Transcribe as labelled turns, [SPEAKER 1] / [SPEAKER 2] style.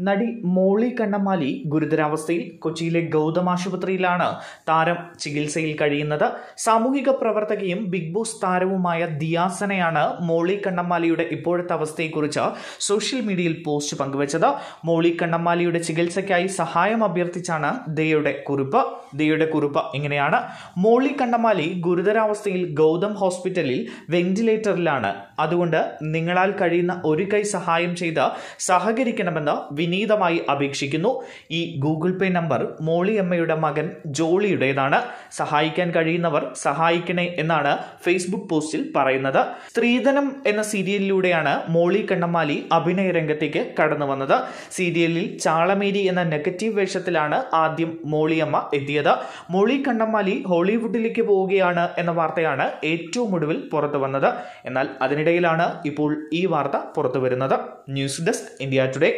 [SPEAKER 1] നടി മോളി കണ്ണമാലി ഗുരുതരാവസ്ഥയിൽ കൊച്ചിയിലെ ഗൗതം ആശുപത്രിയിലാണ് താരം ചികിത്സയിൽ കഴിയുന്നത്. സാമൂഹിക പ്രവർത്തകയും ബിഗ് ബോസ് താരവുമായ ദിയാസനയാണ് മോളി കണ്ണമാലിയുടെ ഇപ്പോഴത്തെ അവസ്ഥയെക്കുറിച്ച് സോഷ്യൽ മീഡിയയിൽ പോസ്റ്റ് പങ്കുവച്ചത്. മോളി കണ്ണമാലിയുടെ ചികിത്സയ്ക്കായി സഹായം അഭ്യർത്ഥിച്ചാണ് ദയയുടെ കുറിപ്പ്. ദയയുടെ കുറിപ്പ് ഇങ്ങനെയാണ്. മോളി കണ്ണമാലി ഗുരുതരാവസ്ഥയിൽ ഗൗതം ഹോസ്പിറ്റലിൽ വെന്റിലേറ്ററിലാണ്. അതുകൊണ്ട് നിങ്ങളാൽ കഴിയുന്ന ഒരു കൈ സഹായം ചെയ്ത് സഹകരിക്കണമെന്ന് വിനീതമായി അപേക്ഷിക്കുന്നു. ഈ ഗൂഗിൾ പേ നമ്പർ മോളി അമ്മയുടെ മകൻ ജോളിയുടേതാണ്. സഹായിക്കാൻ കഴിയുന്നവർ സഹായിക്കണേ എന്നാണ് ഫേസ്ബുക്ക് പോസ്റ്റിൽ പറയുന്നത്. സ്ത്രീധനം എന്ന സീരിയലിലൂടെയാണ് മോളി കണ്ണമാലി അഭിനയ രംഗത്തേക്ക് കടന്നു വന്നത്. സീരിയലിൽ ചാളമേരി എന്ന നെഗറ്റീവ് വേഷത്തിലാണ് ആദ്യം മോളിയമ്മ എത്തിയത്. മോളി കണ്ണമാലി ഹോളിവുഡിലേക്ക് പോവുകയാണ് എന്ന വാർത്തയാണ് ഏറ്റവും ഒടുവിൽ പുറത്തു വന്നത്. എന്നാൽ അതിനിടയിലാണ് ഇപ്പോൾ ഈ വാർത്ത പുറത്തു വരുന്നത്. News desk India Today.